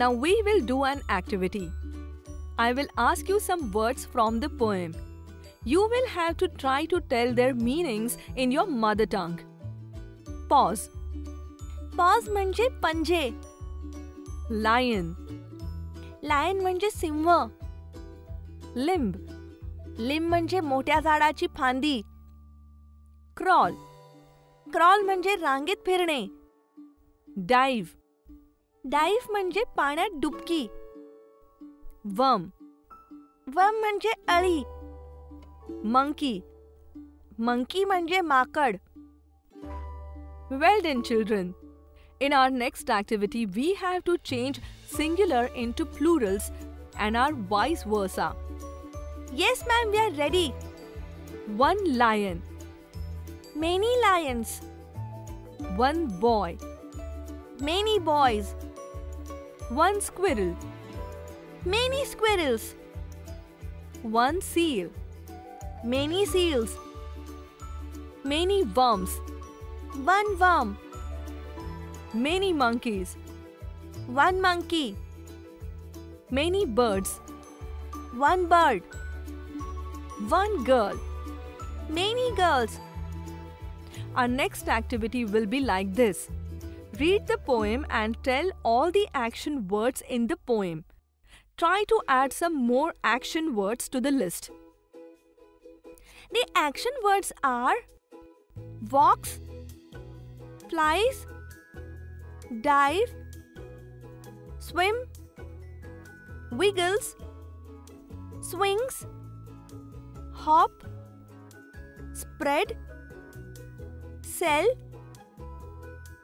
Now we will do an activity. I will ask you some words from the poem. You will have to try to tell their meanings in your mother tongue. Paws. Paws manje panje. Lion. Lion manje simva. Limb. Limb manje motya झाडाची phandi. Crawl. Crawl manje rangit phirne. Dive. Dive म्हणजे पाण्यात डुबकी. वम. वम म्हणजे अळी. Monkey. Monkey म्हणजे माकड. Well done children in our next activity we have to change singular into plurals or vice versa yes ma'am we are ready one lion many lions one boy many boys One squirrel. Many squirrels. One seal. Many seals. Many worms. One worm. Many monkeys. One monkey. Many birds. One bird. One girl. Many girls. Our next activity will be like this. Read the poem and tell all the action words in the poem. Try to add some more action words to the list. The action words are walks, flies, dive, swim, wiggles, swings, hop, spread, sell,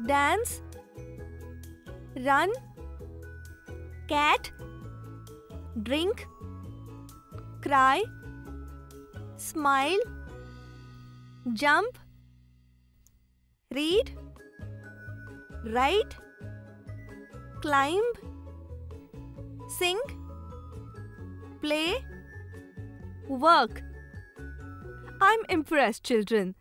dance, run, cat, drink, cry, smile, jump, read, write, climb, sing, play, Work. I'm impressed, children.